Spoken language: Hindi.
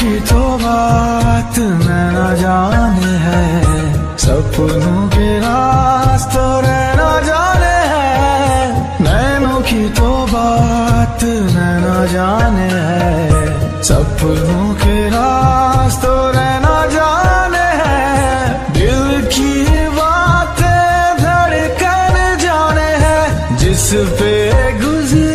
की तो बात मैं न जाने है। सपनों के रास्तों न जाने है। नैनों की तो बात मैं न जाने है। सपनों के रास्तों न जाने है। दिल की बातें धड़कन जाने है। जिस पे गुजर